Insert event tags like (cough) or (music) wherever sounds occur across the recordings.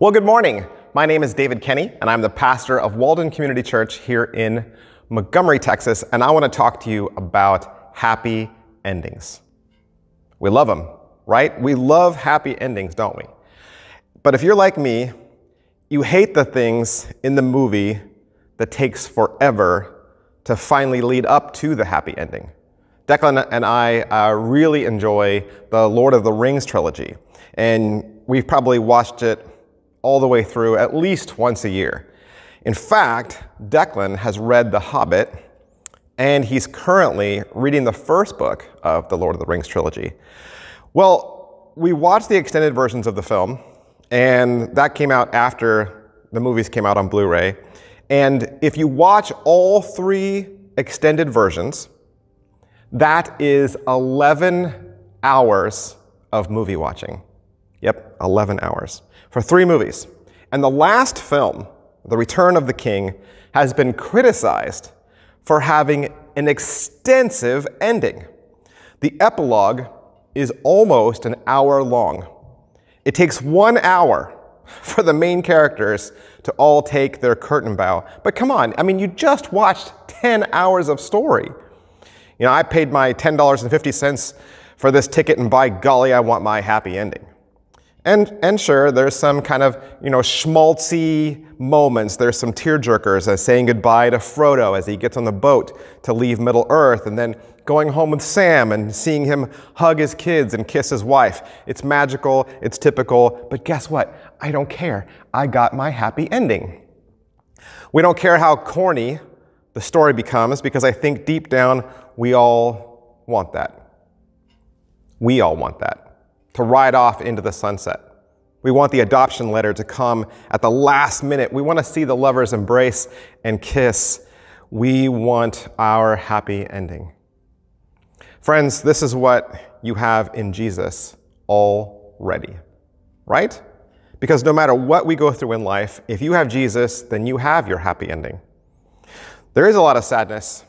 Well, good morning. My name is David Kenney, and I'm the pastor of Walden Community Church here in Montgomery, Texas, and I want to talk to you about happy endings. We love them, right? We love happy endings, don't we? But if you're like me, you hate the things in the movie that takes forever to finally lead up to the happy ending. Declan and I uh, really enjoy the Lord of the Rings trilogy, and we've probably watched it all the way through at least once a year. In fact, Declan has read The Hobbit, and he's currently reading the first book of the Lord of the Rings trilogy. Well, we watched the extended versions of the film, and that came out after the movies came out on Blu ray. And if you watch all three extended versions, that is 11 hours of movie watching. Yep, 11 hours for three movies. And the last film, The Return of the King, has been criticized for having an extensive ending. The epilogue is almost an hour long. It takes one hour (laughs) for the main characters to all take their curtain bow. But come on, I mean, you just watched 10 hours of story. You know, I paid my $10.50 for this ticket, and by golly, I want my happy ending. And, and sure, there's some kind of, you know, schmaltzy moments. There's some tearjerkers as saying goodbye to Frodo as he gets on the boat to leave Middle Earth, and then going home with Sam and seeing him hug his kids and kiss his wife. It's magical, it's typical, but guess what? I don't care. I got my happy ending. We don't care how corny the story becomes because I think deep down we all want that. We all want that to ride off into the sunset. We want the adoption letter to come at the last minute. We want to see the lovers embrace and kiss. We want our happy ending. Friends, this is what you have in Jesus already, right? Because no matter what we go through in life, if you have Jesus, then you have your happy ending. There is a lot of sadness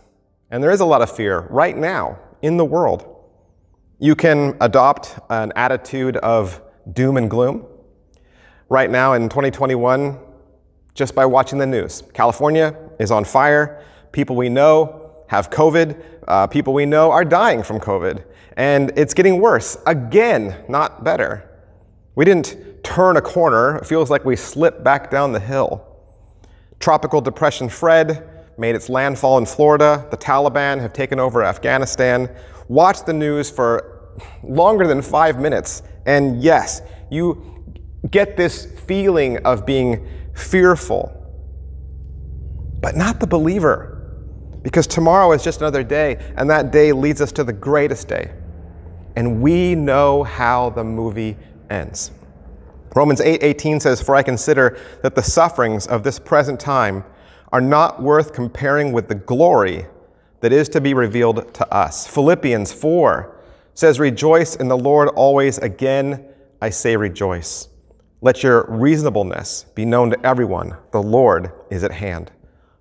and there is a lot of fear right now in the world. You can adopt an attitude of doom and gloom. Right now in 2021, just by watching the news, California is on fire. People we know have COVID. Uh, people we know are dying from COVID. And it's getting worse. Again, not better. We didn't turn a corner. It feels like we slipped back down the hill. Tropical Depression Fred made its landfall in Florida. The Taliban have taken over Afghanistan watch the news for longer than five minutes, and yes, you get this feeling of being fearful. But not the believer. Because tomorrow is just another day, and that day leads us to the greatest day. And we know how the movie ends. Romans 8:18 8, says, "For I consider that the sufferings of this present time are not worth comparing with the glory that is to be revealed to us. Philippians 4 says, Rejoice in the Lord always. Again, I say rejoice. Let your reasonableness be known to everyone. The Lord is at hand.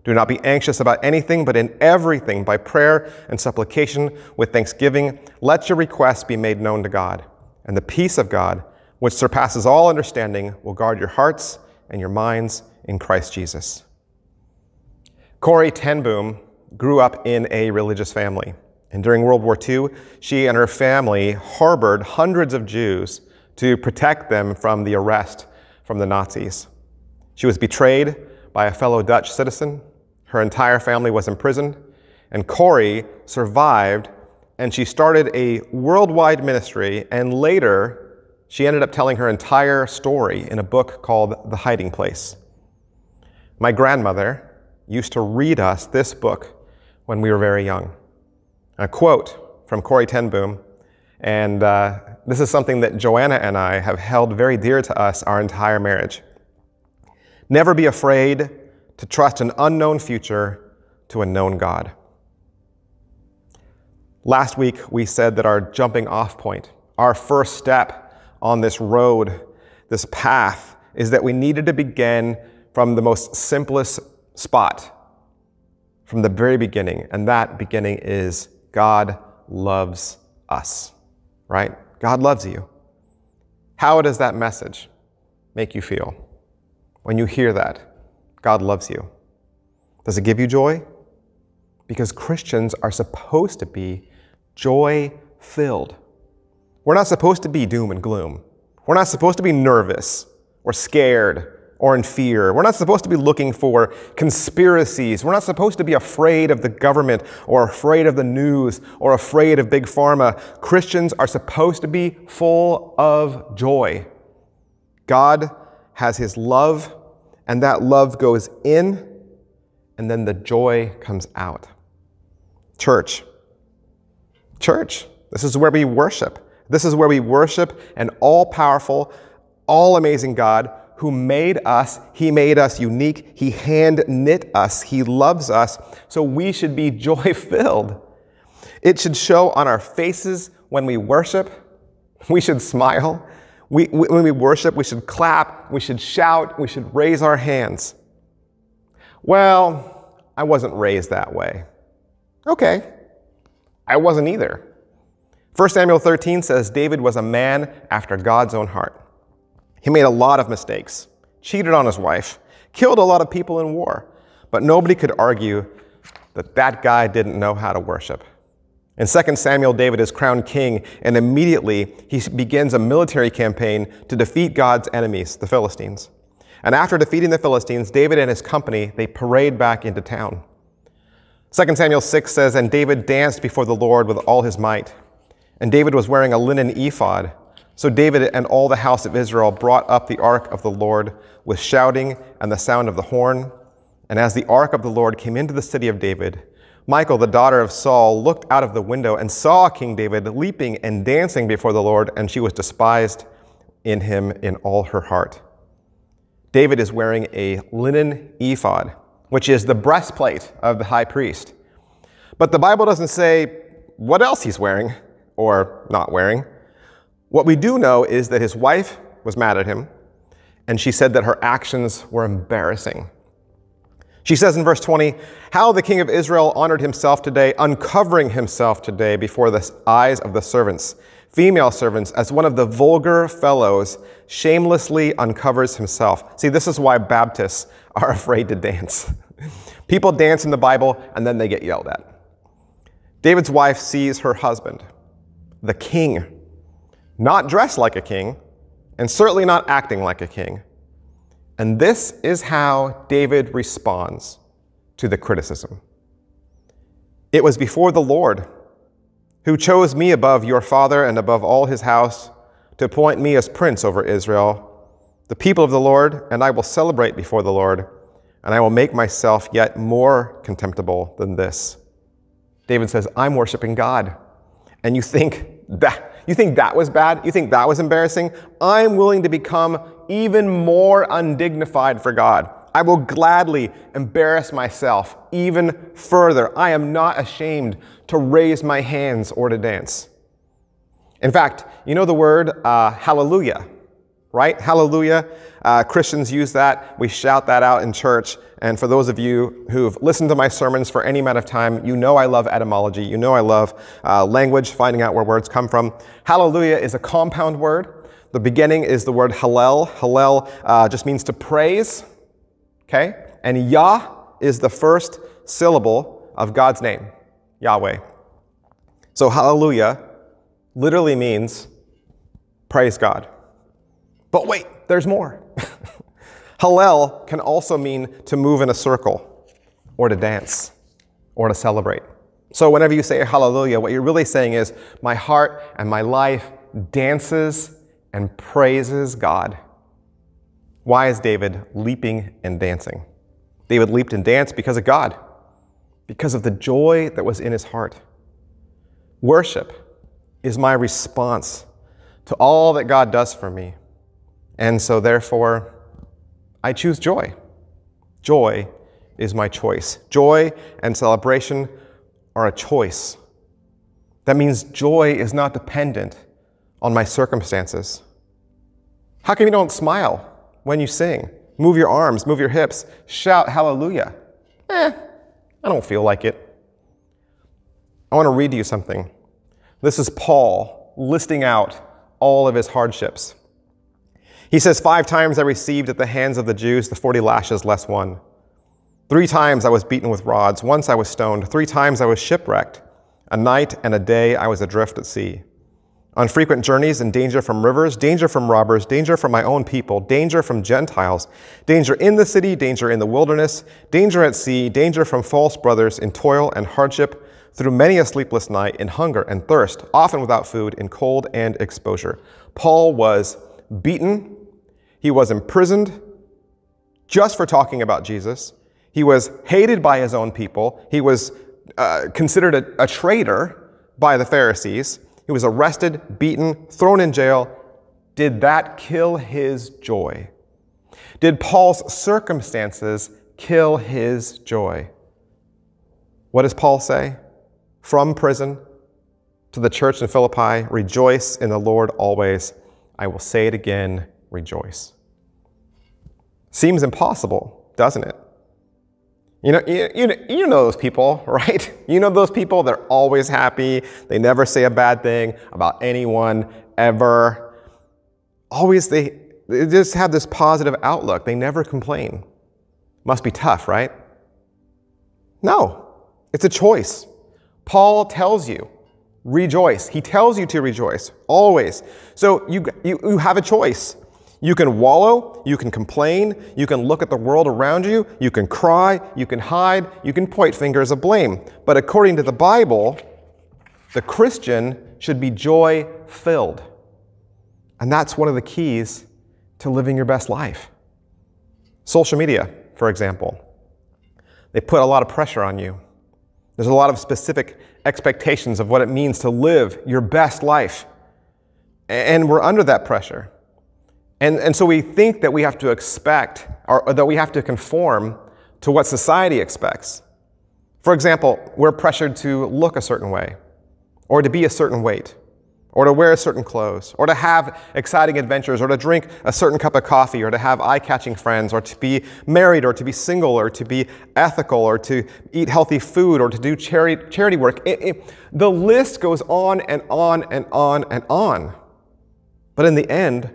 Do not be anxious about anything, but in everything, by prayer and supplication with thanksgiving, let your requests be made known to God. And the peace of God, which surpasses all understanding, will guard your hearts and your minds in Christ Jesus. Corrie ten Boom grew up in a religious family. And during World War II, she and her family harbored hundreds of Jews to protect them from the arrest from the Nazis. She was betrayed by a fellow Dutch citizen. Her entire family was imprisoned. And Corrie survived and she started a worldwide ministry. And later, she ended up telling her entire story in a book called The Hiding Place. My grandmother used to read us this book when we were very young. A quote from Corrie ten Boom, and uh, this is something that Joanna and I have held very dear to us our entire marriage. Never be afraid to trust an unknown future to a known God. Last week, we said that our jumping off point, our first step on this road, this path, is that we needed to begin from the most simplest spot from the very beginning, and that beginning is God loves us, right? God loves you. How does that message make you feel? when you hear that God loves you? Does it give you joy? Because Christians are supposed to be joy filled. We're not supposed to be doom and gloom. We're not supposed to be nervous or scared or in fear. We're not supposed to be looking for conspiracies. We're not supposed to be afraid of the government or afraid of the news or afraid of big pharma. Christians are supposed to be full of joy. God has his love, and that love goes in, and then the joy comes out. Church. Church. This is where we worship. This is where we worship an all powerful, all amazing God who made us. He made us unique. He hand knit us. He loves us. So we should be (laughs) joy filled. It should show on our faces when we worship. We should smile. We, when we worship, we should clap. We should shout. We should raise our hands. Well, I wasn't raised that way. Okay. I wasn't either. 1 Samuel 13 says David was a man after God's own heart. He made a lot of mistakes, cheated on his wife, killed a lot of people in war, but nobody could argue that that guy didn't know how to worship. In 2 Samuel, David is crowned king, and immediately he begins a military campaign to defeat God's enemies, the Philistines. And after defeating the Philistines, David and his company, they parade back into town. 2 Samuel 6 says, And David danced before the Lord with all his might. And David was wearing a linen ephod. So David and all the house of Israel brought up the ark of the Lord with shouting and the sound of the horn. And as the ark of the Lord came into the city of David, Michal, the daughter of Saul, looked out of the window and saw King David leaping and dancing before the Lord, and she was despised in him in all her heart. David is wearing a linen ephod, which is the breastplate of the high priest. But the Bible doesn't say what else he's wearing or not wearing. What we do know is that his wife was mad at him, and she said that her actions were embarrassing. She says in verse 20, How the king of Israel honored himself today, uncovering himself today before the eyes of the servants, female servants, as one of the vulgar fellows shamelessly uncovers himself. See, this is why Baptists (laughs) are afraid to dance. People dance in the Bible and then they get yelled at. David's wife sees her husband, the king, not dressed like a king, and certainly not acting like a king. And this is how David responds to the criticism. It was before the Lord who chose me above your father and above all his house to appoint me as prince over Israel, the people of the Lord, and I will celebrate before the Lord, and I will make myself yet more contemptible than this. David says, I'm worshiping God. And you think (laughs) that you think that was bad? You think that was embarrassing? I'm willing to become even more undignified for God. I will gladly embarrass myself even further. I am not ashamed to raise my hands or to dance. In fact, you know the word uh, hallelujah, right? Hallelujah. Uh, Christians use that. We shout that out in church. And for those of you who've listened to my sermons for any amount of time, you know I love etymology. You know I love uh, language, finding out where words come from. Hallelujah is a compound word. The beginning is the word hallel. Hallel uh, just means to praise, okay? And Yah is the first syllable of God's name, Yahweh. So hallelujah literally means praise God. But wait, there's more. (laughs) Hallel can also mean to move in a circle, or to dance, or to celebrate. So whenever you say hallelujah, what you're really saying is, my heart and my life dances and praises God. Why is David leaping and dancing? David leaped and danced because of God, because of the joy that was in his heart. Worship is my response to all that God does for me. And so, therefore, I choose joy. Joy is my choice. Joy and celebration are a choice. That means joy is not dependent on my circumstances. How come you don't smile when you sing? Move your arms, move your hips, shout hallelujah. Eh, I don't feel like it. I want to read to you something. This is Paul listing out all of his hardships. He says, Five times I received at the hands of the Jews the 40 lashes less one. Three times I was beaten with rods. Once I was stoned. Three times I was shipwrecked. A night and a day I was adrift at sea. On frequent journeys in danger from rivers, danger from robbers, danger from my own people, danger from Gentiles, danger in the city, danger in the wilderness, danger at sea, danger from false brothers, in toil and hardship, through many a sleepless night, in hunger and thirst, often without food, in cold and exposure. Paul was beaten, he was imprisoned just for talking about Jesus. He was hated by his own people. He was uh, considered a, a traitor by the Pharisees. He was arrested, beaten, thrown in jail. Did that kill his joy? Did Paul's circumstances kill his joy? What does Paul say? From prison to the church in Philippi, rejoice in the Lord always. I will say it again, rejoice. Seems impossible, doesn't it? You know, you, you, you know those people, (laughs) right? You know those people, they're always happy. They never say a bad thing about anyone ever. Always, they, they just have this positive outlook. They never complain. Must be tough, right? No, it's a choice. Paul tells you, rejoice. He tells you to rejoice, always. So you, you, you have a choice. You can wallow, you can complain, you can look at the world around you, you can cry, you can hide, you can point fingers of blame. But according to the Bible, the Christian should be joy filled. And that's one of the keys to living your best life. Social media, for example, they put a lot of pressure on you. There's a lot of specific expectations of what it means to live your best life. And we're under that pressure. And, and so we think that we have to expect, or, or that we have to conform to what society expects. For example, we're pressured to look a certain way, or to be a certain weight, or to wear certain clothes, or to have exciting adventures, or to drink a certain cup of coffee, or to have eye catching friends, or to be married, or to be single, or to be ethical, or to eat healthy food, or to do charity, charity work. It, it, the list goes on and on and on and on. But in the end,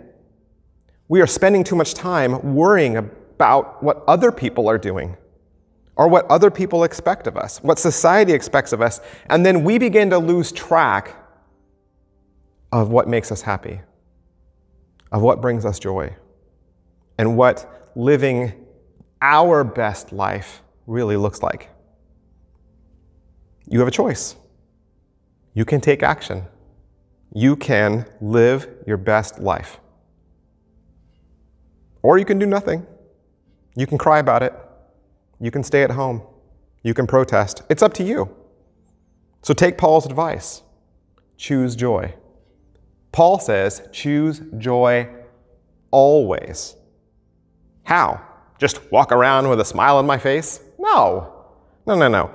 we are spending too much time worrying about what other people are doing or what other people expect of us, what society expects of us, and then we begin to lose track of what makes us happy, of what brings us joy, and what living our best life really looks like. You have a choice. You can take action. You can live your best life. Or you can do nothing. You can cry about it. You can stay at home. You can protest. It's up to you. So take Paul's advice choose joy. Paul says, choose joy always. How? Just walk around with a smile on my face? No. No, no, no.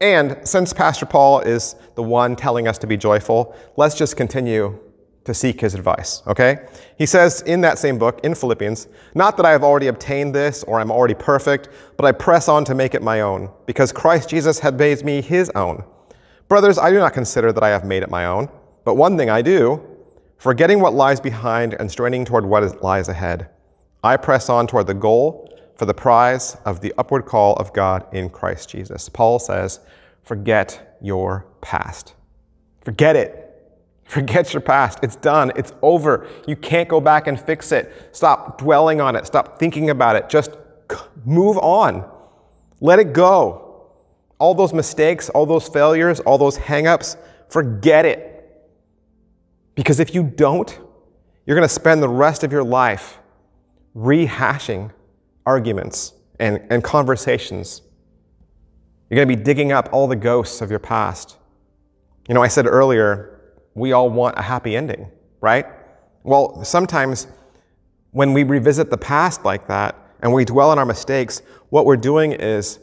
And since Pastor Paul is the one telling us to be joyful, let's just continue to seek his advice, okay? He says in that same book, in Philippians, not that I have already obtained this or I'm already perfect, but I press on to make it my own, because Christ Jesus had made me his own. Brothers, I do not consider that I have made it my own, but one thing I do, forgetting what lies behind and straining toward what lies ahead. I press on toward the goal for the prize of the upward call of God in Christ Jesus. Paul says, forget your past. Forget it. Forget your past. It's done. It's over. You can't go back and fix it. Stop dwelling on it. Stop thinking about it. Just move on. Let it go. All those mistakes, all those failures, all those hangups, forget it. Because if you don't, you're going to spend the rest of your life rehashing arguments and, and conversations. You're going to be digging up all the ghosts of your past. You know, I said earlier, we all want a happy ending, right? Well, sometimes when we revisit the past like that and we dwell on our mistakes, what we're doing is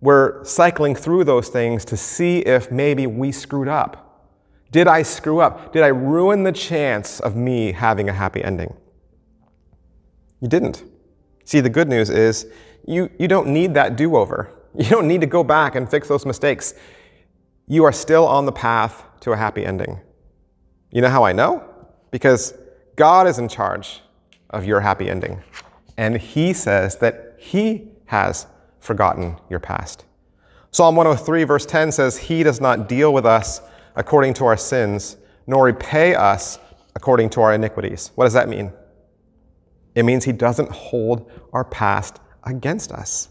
we're cycling through those things to see if maybe we screwed up. Did I screw up? Did I ruin the chance of me having a happy ending? You didn't. See, the good news is you, you don't need that do over. (laughs) You don't need to go back and fix those mistakes. You are still on the path to a happy ending. You know how I know? Because God is in charge of your happy ending. And he says that he has forgotten your past. Psalm 103, verse 10 says, He does not deal with us according to our sins, nor repay us according to our iniquities. What does that mean? It means He doesn't hold our past against us.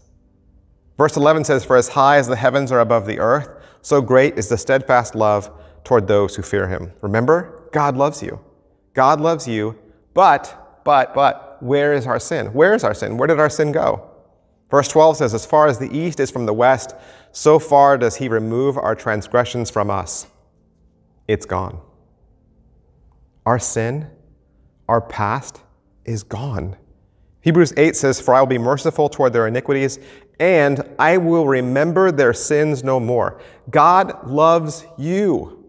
Verse 11 says, For as high as the heavens are above the earth, so great is the steadfast love toward those who fear Him. Remember, God loves you. God loves you, but, but, but, where is our sin? Where is our sin? Where did our sin go? Verse 12 says, As far as the east is from the west, so far does he remove our transgressions from us. It's gone. Our sin, our past, is gone. Hebrews 8 says, For I will be merciful toward their iniquities, and I will remember their sins no more. God loves you.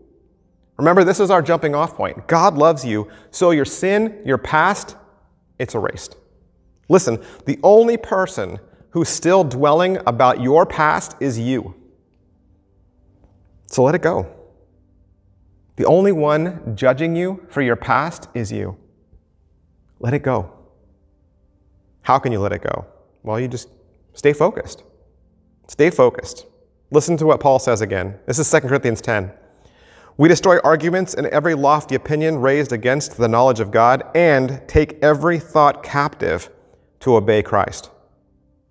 Remember, this is our jumping off point. God loves you, so your sin, your past, it's erased. Listen, the only person who's still dwelling about your past is you. So let it go. The only one judging you for your past is you. Let it go. How can you let it go? Well, you just stay focused. Stay focused. Listen to what Paul says again. This is 2 Corinthians 10. We destroy arguments and every lofty opinion raised against the knowledge of God and take every thought captive to obey Christ.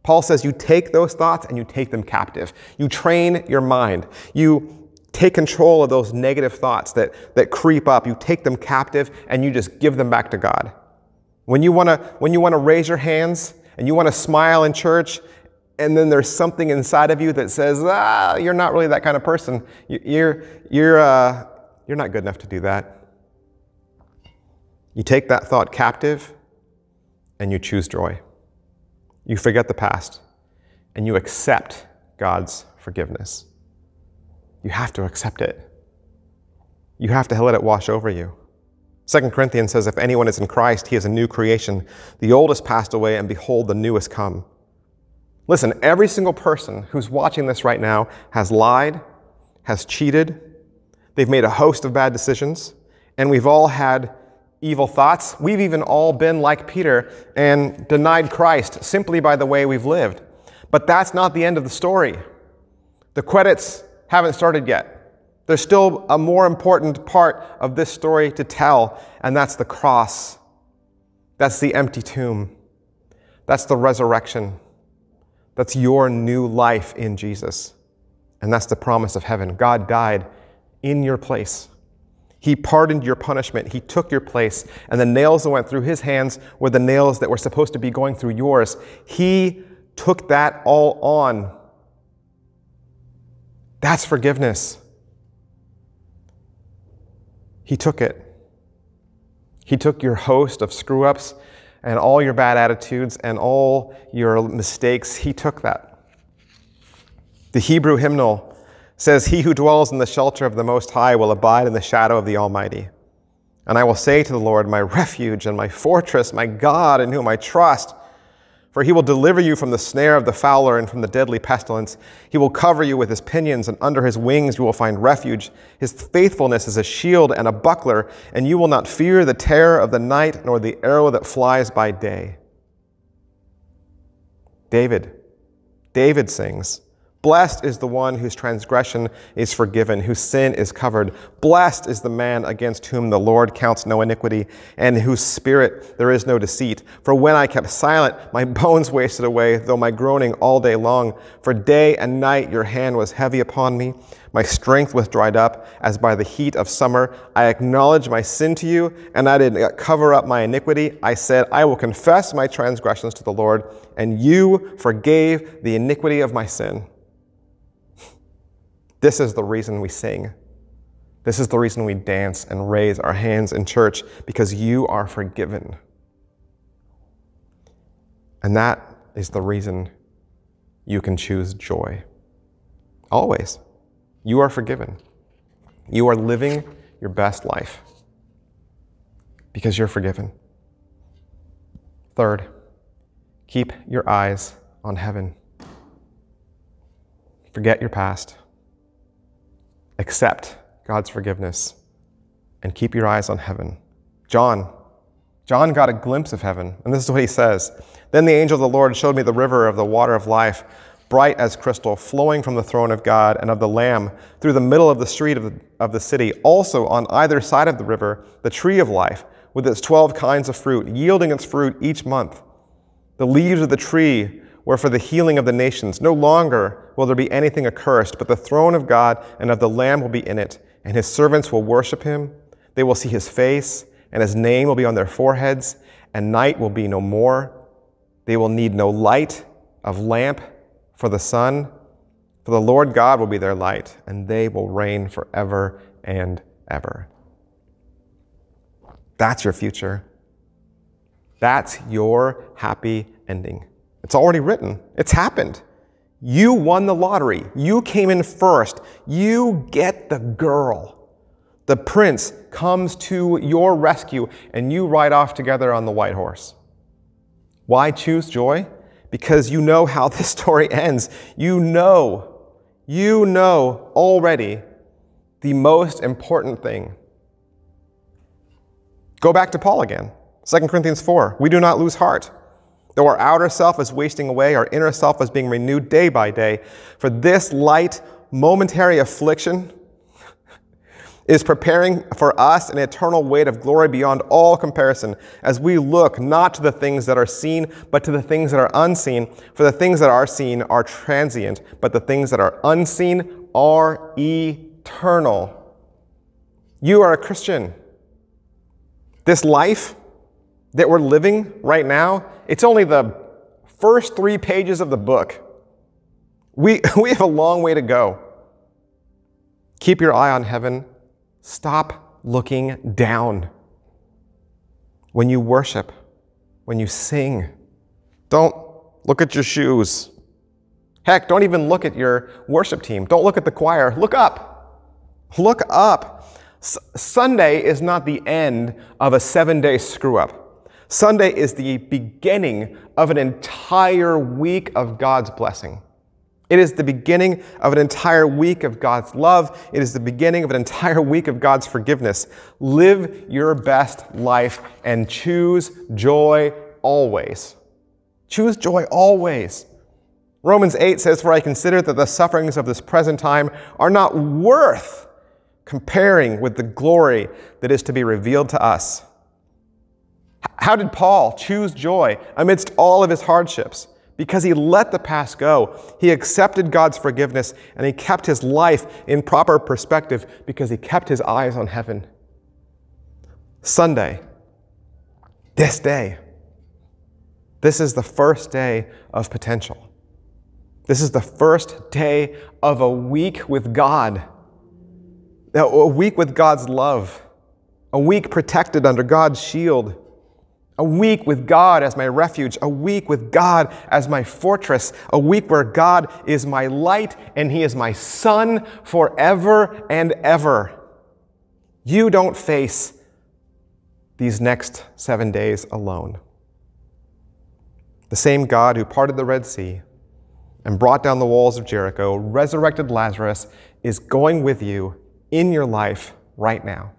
Paul says you take those thoughts and you take them captive. You train your mind. You take control of those negative thoughts that, that creep up. You take them captive and you just give them back to God. When you want to when you want to raise your hands and you want to smile in church and then there's something inside of you that says, ah, you're not really that kind of person. You're, you're, uh, you're not good enough to do that. You take that thought captive and you choose joy. You forget the past and you accept God's forgiveness. You have to accept it. You have to let it wash over you. 2 Corinthians says, If anyone is in Christ, he is a new creation. The old has passed away, and behold, the new has come. Listen, every single person who's watching this right now has lied, has cheated, they've made a host of bad decisions, and we've all had evil thoughts. We've even all been like Peter and denied Christ simply by the way we've lived. But that's not the end of the story. The credits haven't started yet. There's still a more important part of this story to tell, and that's the cross. That's the empty tomb. That's the resurrection. That's your new life in Jesus. And that's the promise of heaven. God died in your place. He pardoned your punishment. He took your place. And the nails that went through his hands were the nails that were supposed to be going through yours. He took that all on. That's forgiveness. He took it. He took your host of screw ups and all your bad attitudes and all your mistakes. He took that. The Hebrew hymnal says, He who dwells in the shelter of the Most High will abide in the shadow of the Almighty. And I will say to the Lord, My refuge and my fortress, my God in whom I trust. For he will deliver you from the snare of the fowler and from the deadly pestilence. He will cover you with his pinions, and under his wings you will find refuge. His faithfulness is a shield and a buckler, and you will not fear the terror of the night, nor the arrow that flies by day. David, David sings, Blessed is the one whose transgression is forgiven, whose sin is covered. Blessed is the man against whom the Lord counts no iniquity, and whose spirit there is no deceit. For when I kept silent, my (laughs) bones wasted away, though my groaning all day long. For day and night your hand was heavy upon me. My strength was dried up as by the heat of summer. I acknowledged my sin to you, and I did not cover up my iniquity. I said, I will confess my transgressions to the Lord, and you forgave the iniquity of my sin. This is the reason we sing. This is the reason we dance and raise our hands in church, because you are forgiven. And that is the reason you can choose joy. Always. You are forgiven. You are living your best life because you're forgiven. Third, keep your eyes on heaven. Forget your past accept God's forgiveness and keep your eyes on heaven. John, John got a glimpse of heaven, and this is what he says Then the angel of the Lord showed me the river of the water of life, bright as crystal, flowing from the throne of God and of the Lamb through the middle of the street of the, of the city. Also, on either side of the river, the tree of life, with its twelve kinds of fruit, yielding its fruit each month. The leaves of the tree were for the healing of the nations. No longer will there be anything accursed, but the throne of God and of the Lamb will be in it, and his servants will worship him. They will see his face, and his name will be on their foreheads, and night will be no more. They will need no light of lamp for the sun, for the Lord God will be their light, and they will reign forever and ever. That's your future. That's your happy ending. It's already written, it's happened. You won the lottery. You came in first. You get the girl. The prince comes to your rescue, and you ride off together on the white horse. Why choose joy? Because you know how (laughs) this story ends. You know, you know already the most important thing. Go back to Paul again. 2 Corinthians 4. We do not lose heart. Though our outer self is wasting away, our inner self is being renewed day by day. For this light, momentary affliction is preparing for us an eternal weight of glory beyond all comparison as we look not to the things that are seen, but to the things that are unseen. For the things that are seen are transient, but the things that are unseen are eternal. You are a Christian. This life, that we're living right now, it's only the first three pages of the book. We, (laughs) we have a long way to go. Keep your eye on heaven. Stop looking down. When you worship, when you sing, don't look at your shoes. Heck, don't even look at your worship team. Don't look at the choir. Look up. Look up. S- Sunday is not the end of a seven day screw up. Sunday is the beginning of an entire week of God's blessing. It is the beginning of an entire week of God's love. It is the beginning of an entire (laughs) week of God's forgiveness. Live your best life and choose joy always. Choose joy always. Romans 8 says, For I consider that the sufferings of this present time are not worth comparing with the glory that is to be revealed to us. How did Paul choose joy amidst all of his hardships? Because he let the past go. He accepted God's forgiveness and he kept his life in proper perspective because he kept his eyes on heaven. Sunday, this day, this is the first day of potential. This is the first day of a week with God, a week with God's love, a week protected under God's shield a week with God as my refuge, a week with God as my fortress, a week where God is my light and He is my sun forever and ever. You don't face these next seven days alone. The same God who parted the Red Sea and brought down the walls of Jericho, resurrected Lazarus, is going with you in your life right now.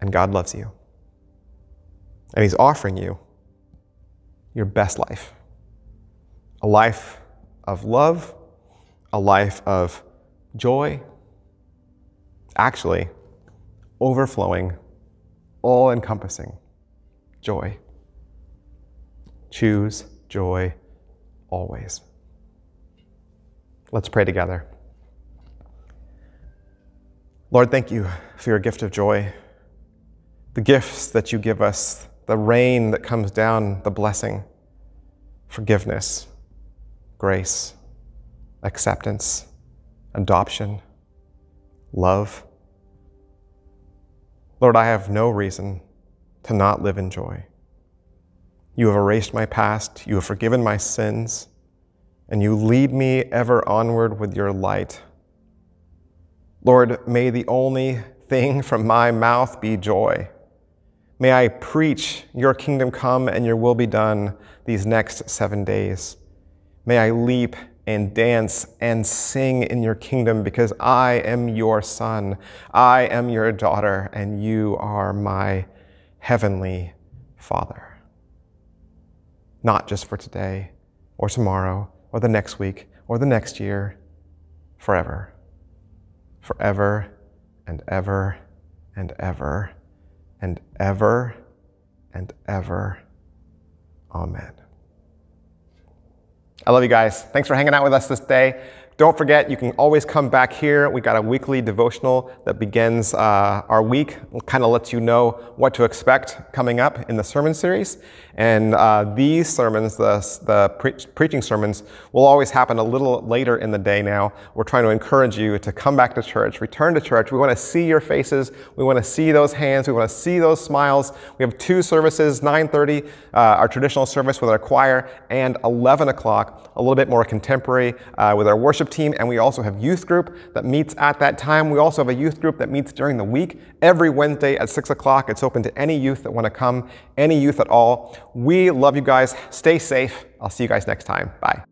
And God loves you. And He's offering you your best life a life of love, a life of joy, actually, overflowing, all encompassing joy. Choose joy always. Let's pray together. Lord, thank you for your gift of joy, the gifts that you give us the rain that comes down, the blessing, forgiveness, grace, acceptance, adoption, love. Lord, I have no reason to not live in joy. You have erased my past, you have forgiven my sins, and you lead me ever onward with your light. Lord, may the only thing from my mouth be joy. May I preach your kingdom come and your will be done these next seven days. May I leap and dance and sing in your kingdom because I am your son, I am your daughter, and you are my heavenly Father. Not just for today or tomorrow or the next week or the next year, forever. Forever and ever and ever and ever and ever. Amen. I love you guys. Thanks for hanging out with us this day. Don't forget, you can always come back here. We got a weekly devotional that begins uh, our week, kind of lets you know what to expect coming up in the sermon series. And uh, these sermons, the, the pre- preaching sermons, will always happen a little later in the day now. We're trying to encourage you to come back to church, return to church. We want to see your faces. We want to see those hands. We want to see those smiles. We have two services, 9.30, uh, our traditional service with our choir, and 11 o'clock, a little bit more contemporary uh, with our worship team. And we also have youth group that meets at that time. We also have a youth group that meets during the week every Wednesday at 6 o'clock. It's open to any youth that want to come, any youth at all. We love you guys. Stay safe. I'll see you guys next time. Bye.